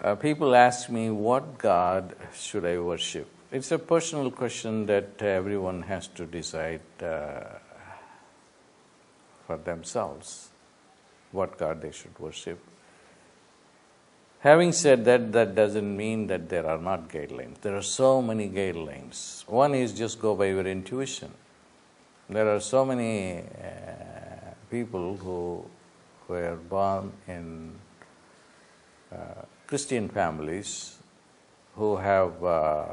Uh, people ask me, what God should I worship? It's a personal question that everyone has to decide uh, for themselves what God they should worship. Having said that, that doesn't mean that there are not guidelines. There are so many guidelines. One is just go by your intuition. There are so many uh, people who were born in uh, Christian families who have uh,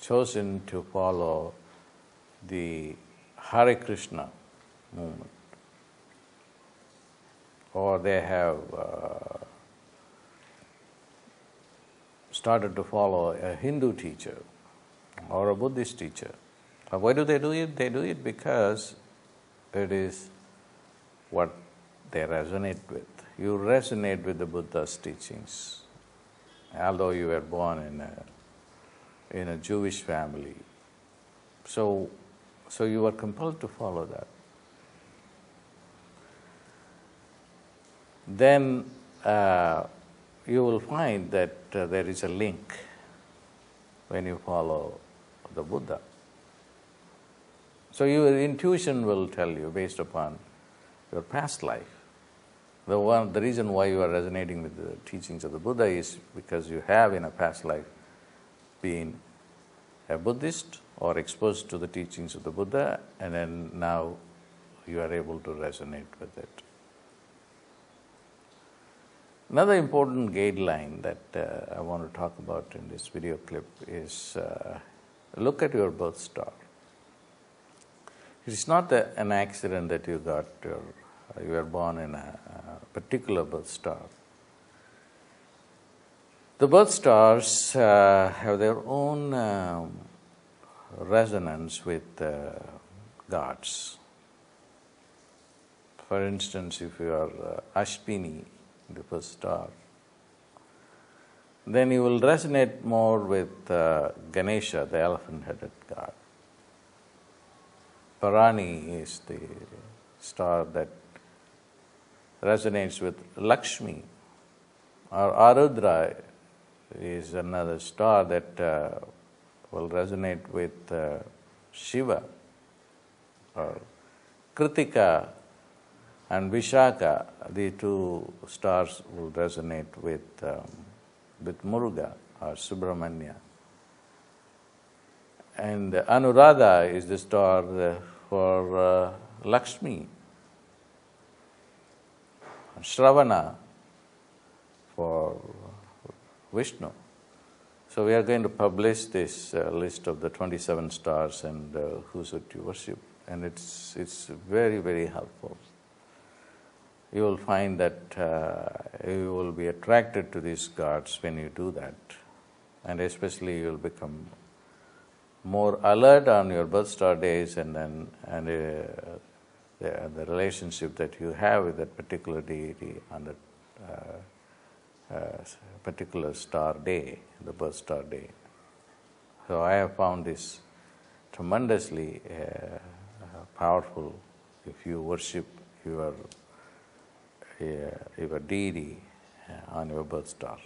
chosen to follow the Hare Krishna movement, or they have uh, started to follow a Hindu teacher or a Buddhist teacher. Why do they do it? They do it because it is what they resonate with. You resonate with the Buddha's teachings, although you were born in a in a Jewish family. So, so you are compelled to follow that. Then uh, you will find that uh, there is a link when you follow the Buddha. So your intuition will tell you based upon your past life. The one, the reason why you are resonating with the teachings of the Buddha is because you have in a past life been a Buddhist or exposed to the teachings of the Buddha, and then now you are able to resonate with it. Another important guideline that uh, I want to talk about in this video clip is uh, look at your birth star. It's not a, an accident that you got your, you were born in a particular birth star. The birth stars uh, have their own um, resonance with uh, gods. For instance, if you are uh, Ashwini, the first star, then you will resonate more with uh, Ganesha, the elephant headed god. Bharani is the star that resonates with Lakshmi, or Arudra is another star that uh, will resonate with uh, Shiva, or Kritika and Vishaka, the two stars will resonate with, um, with Muruga or Subramanya. And Anuradha is the star uh, for uh, Lakshmi, Shravana for Vishnu. So we are going to publish this uh, list of the 27 stars and uh, who should you worship, and it's, it's very, very helpful. You will find that uh, you will be attracted to these gods when you do that, and especially you will become more alert on your birth star days and then and uh, the, the relationship that you have with that particular deity on that uh, uh, particular star day, the birth star day. So I have found this tremendously uh, powerful if you worship your, uh, your deity uh, on your birth star.